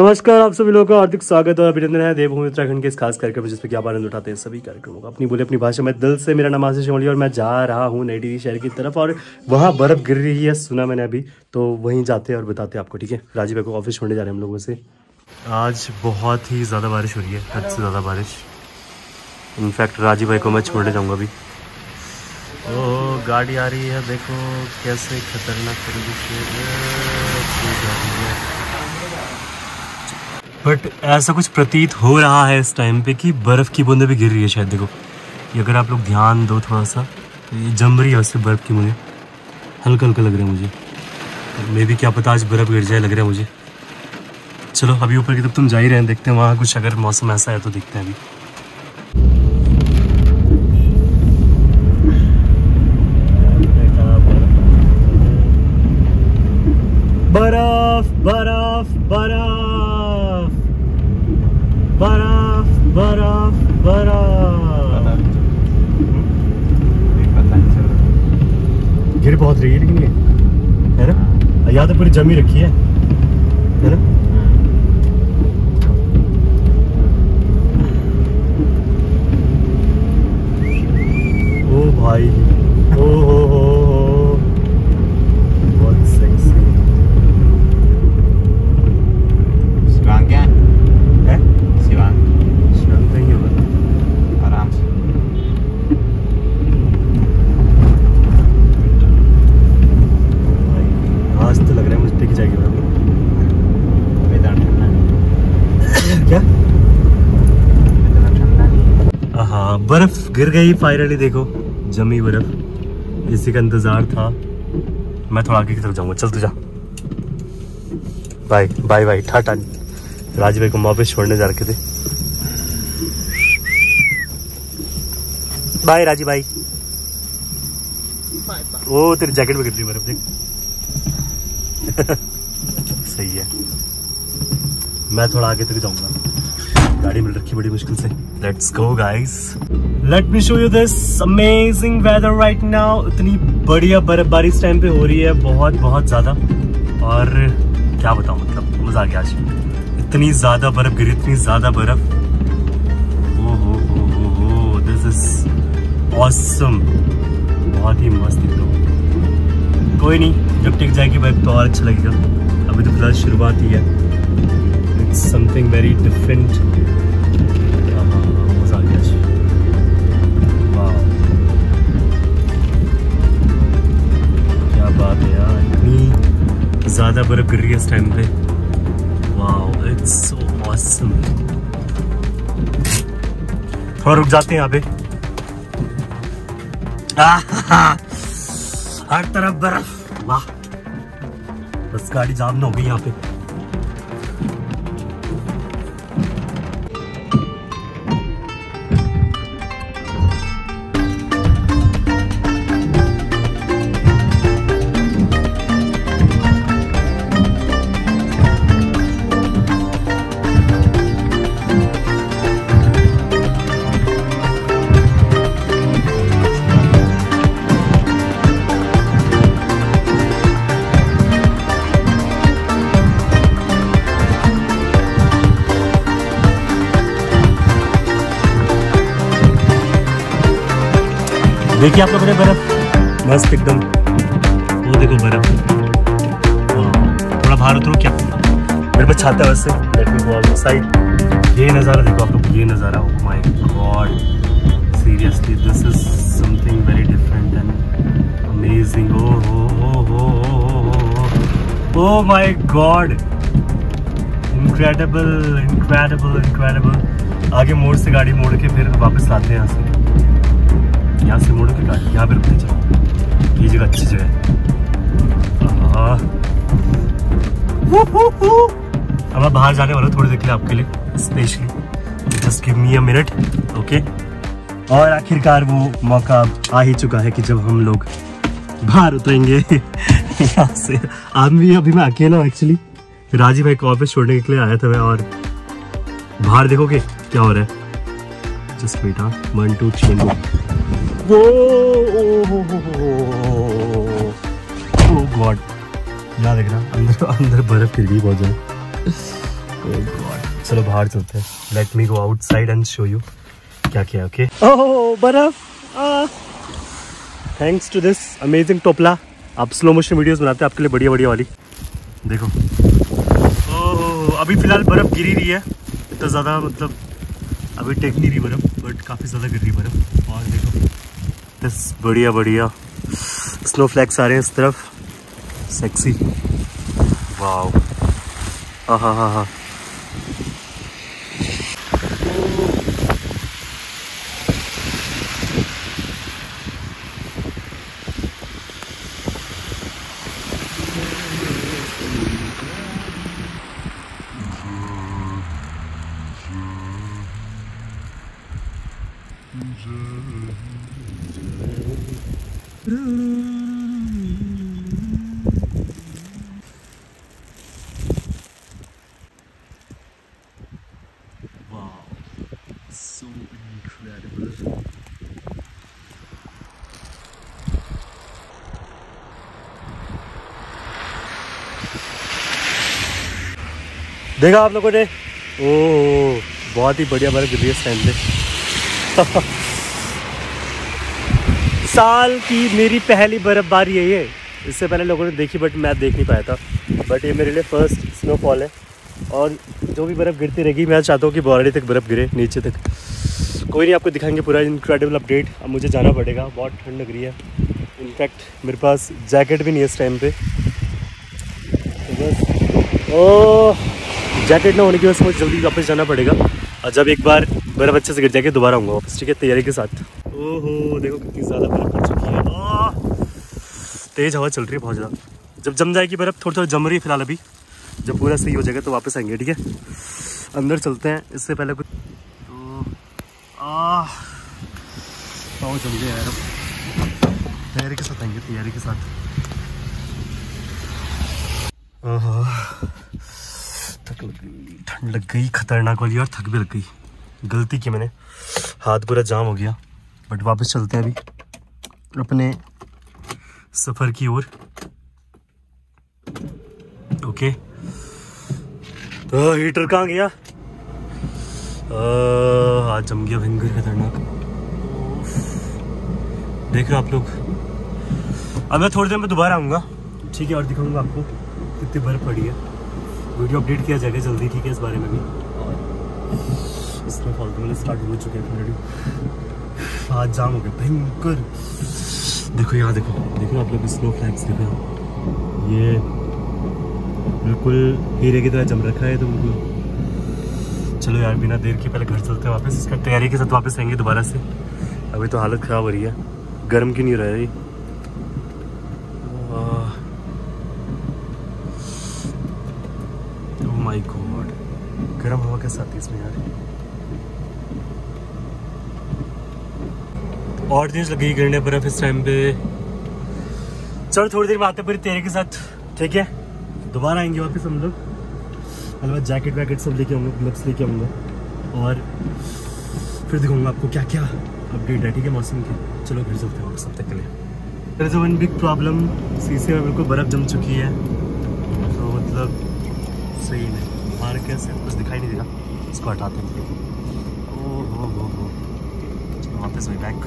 नमस्कार, आप सभी लोगों का हार्दिक स्वागत और अभिनंदन है देवभूमि उत्तराखंड के इस खास कार्यक्रम जिसपे कि आप आनंद उठाते हैं सभी कार्यक्रमों का। अपनी बोले, अपनी भाषा में दिल से, मेरा नाम आशीष और मैं जा रहा हूँ नई टिहरी शहर की तरफ़ और वहाँ बर्फ़ गिर रही है, सुना मैंने अभी तो वहीं जाते और बताते आपको, ठीक है? राजीव भाई को ऑफ़िस छोड़ने जा रहे हैं हम लोग वैसे आज बहुत ही ज़्यादा बारिश हो रही है, हद से ज़्यादा बारिश। इनफैक्ट राजीव भाई को मैं छोड़ने जाऊँगा अभी। ओ, गाड़ी आ रही है, देखो, कैसे खतरनाक तरीके से बट ऐसा कुछ प्रतीत हो रहा है इस टाइम पे कि बर्फ़ की बूंदें भी गिर रही है शायद, देखो। ये अगर आप लोग ध्यान दो थोड़ा सा तो ये जम रही है उससे बर्फ़ की मुझे हल्का हल्का लग रहा है मुझे। मे भी क्या पता आज बर्फ़ गिर जाए, लग रहा है मुझे। चलो, अभी ऊपर की तरफ़ तुम जा ही रहे हैं, देखते हैं वहाँ कुछ अगर मौसम ऐसा है तो देखते हैं अभी बर्फ़ बर्फ़ बर्फ़ बर्फ़ बर्फ़ बर्फ़ गिर बहुत रही है लेकिन ये, है ना? यहाँ तो पूरी जमी रखी है है ना? ओ भाई ओ हो हो हो बहुत सेक्सी शिवांग क्या है शिवांग शांत ही होगा आराम से भाई आज है जाएगी बराबर इतना ठंडा नहीं क्या? इतना ठंडा नहीं हाँ। बर्फ़ गिर गई फाइनली देखो। जमी बर्फ़। इसी का इंतज़ार था। मैं थोड़ा आगे की तरफ़ जाऊँगा। चल तू जा। Bye bye bye tata. Raj भाई को वापस छोड़ने जा रखे थे। बाय राज़ी भाई। ओ तेरी जैकेट में गिर रही बर्फ़ देख। सही है। मैं थोड़ा आगे तक जाऊँगा। गाड़ी मिल रखी बड़ी मुश्किल से। Let's go guys let me show you this amazing weather right now इतनी बढ़िया बर्फबारी इस टाइम पे हो रही है, बहुत बहुत ज़्यादा। और क्या बताऊँ मतलब मज़ा आ गया आज। इतनी ज़्यादा बर्फ़ गिरी, इतनी ज़्यादा बर्फ़। ओ हो हो हो हो दिस इज़ ऑसम बहुत ही मस्त एकदम कोई नहीं। जब टिक जाएगी बाइक तो और अच्छा लगेगा। अभी तो फ़िलहाल शुरुआत ही है। इट्स समथिंग वेरी डिफरेंट ज़्यादा बर्फ़ गिर रही है इस टाइम पे। वाह इट्स सो ऑसम थोड़ा रुक जाते हैं यहाँ पे। हर तरफ़ बर्फ़। वाह। बस गाड़ी जाम ना हो गई यहाँ पे। देखिए आप लोगों ने बर्फ़। मस्त एकदम। वो देखो बर्फ़। थोड़ा बाहर उतरो क्या? मेरे पास छाता वैसे। लेट मी गो आउटसाइड ये नज़ारा देखो आप लोग ये नज़ारा। ओह my god seriously this is something very different and amazing ओ हो हो हो ओह my god incredible incredible incredible आगे मोड़ से गाड़ी मोड़ के फिर वापस लाते हैं यहाँ से। यहाँ से मुड़ के गाड़ी यहाँ पे रुकते चलो ये जगह अच्छी जगह है। अब मैं बाहर जाने वाला थोड़ी देर के लिए आपके लिए specially just give me a minute okay और आखिरकार वो मौका आ ही चुका है कि जब हम लोग बाहर उतरेंगे यहाँ से भी अभी मैं अकेला हूँ एक्चुअली राजीव भाई को ऑफ़िस छोड़ने के लिए आया था मैं और बाहर देखोगे क्या हो रहा है जस्ट हाँ वन टू थ्री वो गॉड देख रहा अंदर अंदर बर्फ़ ज़्यादा। चलो बाहर चलते हैं। Let me go outside and show you क्या ओके ओह बर्फ़! थैंक्स टू दिस अमेजिंग टोपला आप स्लो मोशन वीडियोस बनाते हैं, आपके लिए बढ़िया बढ़िया वाली। देखो। अभी फ़िलहाल बर्फ़ गिरी रही है। इतना ज़्यादा मतलब अभी टेक नहीं रही बर्फ़ बट काफ़ी ज़्यादा गिर रही बर्फ़। और देखो। बस बढ़िया बढ़िया। स्नो फ्लैक्स आ रहे हैं इस तरफ़। सेक्सी वाह हाँ हाँ हाँ देखा आप लोगों ने? ओ बहुत ही बढ़िया बर्फ़ गिर है इस टाइम साल की मेरी पहली बर्फबारी है ये। इससे पहले लोगों ने देखी बट मैं देख नहीं पाया था। बट ये मेरे लिए फ़र्स्ट स्नोफॉल है। और जो भी बर्फ़ गिरती रहेगी, मैं चाहता हूँ कि बॉडी तक बर्फ़ गिरे, नीचे तक। कोई नहीं, आपको दिखाएँगे पूरा इनक्रेडिबल अपडेट अब मुझे जाना पड़ेगा। बहुत ठंड लग रही है। इनफैक्ट मेरे पास जैकेट भी नहीं है इस टाइम पे। तो बस, ओ जैकेट ना होने की वजह से मुझे जल्दी वापस जाना पड़ेगा। और जब एक बार बर्फ़ अच्छे से गिर जाएगी दोबारा आऊँगा वापस, ठीक है? तैयारी के साथ। ओहो, देखो कितनी ज़्यादा बर्फ़ पड़ चुकी है। तेज़ हवा चल रही है बहुत ज़्यादा। जब जम जाएगी बर्फ़ थोड़ी थोड़ी जम रही है फ़िलहाल अभी। जब पूरा सही हो जाएगा तो वापस आएँगे, ठीक है? अंदर चलते हैं, इससे पहले कुछ तो पाँव जम गया यार तैयारी के साथ आएँगे, तैयारी के साथ। थक लग गई ठंड लग गई, खतरनाक वाली और थक भी लग गई। गलती की मैंने। हाथ पूरा जाम हो गया बट वापस चलते हैं अभी अपने सफ़र की ओर। ओके तो हीटर कहाँ गया? हाथ जम गया भयंकर खतरनाक। देख रहे आप लोग। अब मैं थोड़ी देर में दोबारा आऊँगा। ठीक है, और दिखाऊँगा आपको कितनी बर्फ़ पड़ी है। वीडियो अपडेट किया जाएगा जल्दी, ठीक है, इस बारे में भी। और इसमें फालतू मैंने स्टार्ट हो चुके हैं ऑलरेडी हाथ जाम हो गया। भयंकर। देखो, यहाँ देखो। देखो आप लोग स्नो फ्लैग्स देखो यहाँ। ये बिल्कुल हीरे की तरह जम रखा है तो बिल्कुल। चलो यार, बिना देर के पहले घर चलते हैं वापस। इसका तैयारी के साथ वापस आएँगे दोबारा से। अभी तो हालत ख़राब हो रही है। गर्म क्यों नहीं रहा है माय गॉड गर्म हवा कैसे आती है इसमें यार? और चीज़ लगी गिरने बर्फ़ इस टाइम पे चलो, थोड़ी देर में आते पूरी तेरे के साथ, ठीक है? दोबारा आएँगे वापस हम लोग। अलग जैकेट वैकेट सब लेके आऊँगा ग्लव्स लेके आऊँगा। और फिर दिखाऊँगा आपको क्या क्या अपडेट है, ठीक है, मौसम की। चलो, फिर चलते हैं तब तक के लिए। There is one big problem शीशे में बिल्कुल बर्फ़ जम चुकी है। तो मतलब सही नहीं। बाहर कैसे कुछ दिखाई नहीं देगा इसको हटाते हो। वापस वही बैक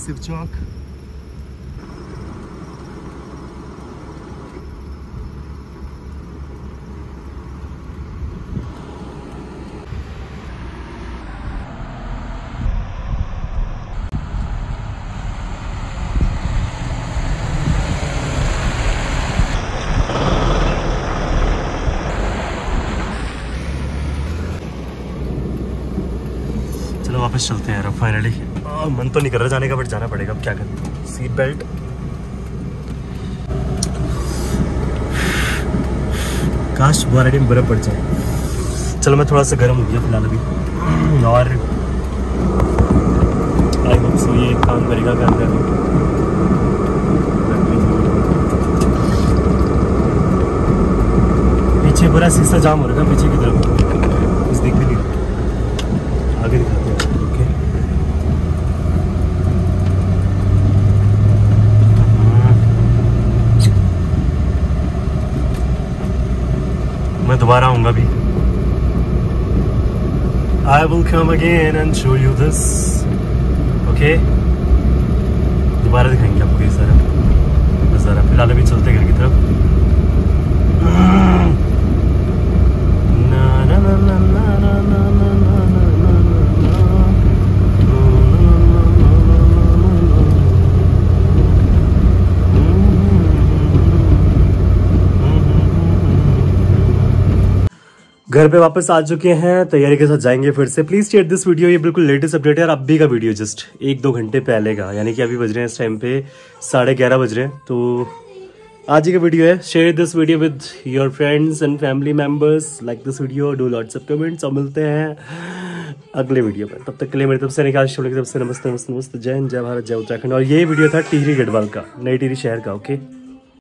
शिव चौक चलो वापस चलते हैं यार फाइनली मन तो नहीं कर रहा जाने का बट जाना पड़ेगा। अब क्या करें? सीट बेल्ट काश बुआरेडी में बर्फ़ पड़ जाए। चलो, मैं थोड़ा सा गर्म हो गया फ़िलहाल अभी। और आई होप सो ये काम करेगा घर अंदर पीछे पूरा शीशा जाम हो रहा है, पीछे की तरफ़ कुछ दिख भी नहीं रहा आगे दिखाते हैं ओके मैं दोबारा आऊँगा भी। I will come again and show you this okay दोबारा दिखाएँगे आपको ये सारा। नज़ारा फ़िलहाल अभी चलते घर की तरफ़। घर पे वापस आ चुके हैं, तैयारी के साथ जाएँगे फिर से। प्लीज़ शेयर दिस वीडियो ये बिल्कुल लेटेस्ट अपडेट है और अभी का वीडियो जस्ट एक दो घंटे पहले का। यानी कि अभी बज रहे हैं इस टाइम पे साढ़े ग्यारह बज रहे हैं। तो आज ही का वीडियो है। Share this video with your friends and family members like this video do lots of comments और मिलते हैं अगले वीडियो में तब तक के लिए मेरी तरफ़ से निकाल तरफ़ से नमस्ते नमस्ते नमस्ते। जय हिंद, जय भारत, जय उत्तराखंड। और ये वीडियो था टिहरी गढ़वाल का, नई टिहरी शहर का ओके